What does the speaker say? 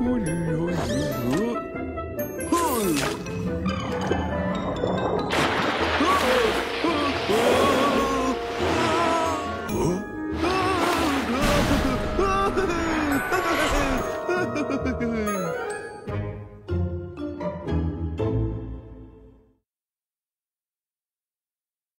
乌云有雨。何必多问